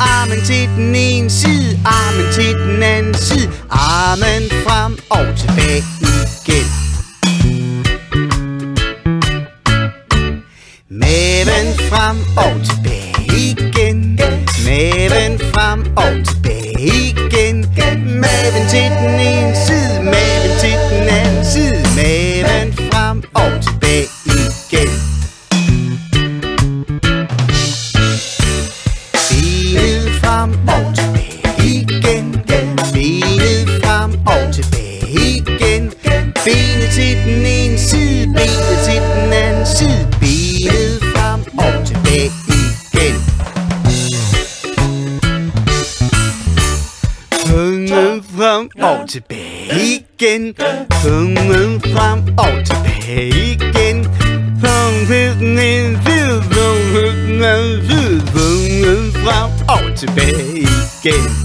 Armen til den ene side, armen til den anden side. Armen frem og tilbage igen. Maven frem og tilbage igen. Maven frem og tilbage igen. Maven til den ene frem og tilbage igen. Benet frem og tilbage igen. Benet til den ene side, benet til den anden side. Benet frem og tilbage igen. Pungen frem og tilbage igen. Pungen frem og tilbage igen. Pungen til den ene side, pungen til den anden side. Pungen frem og tilbage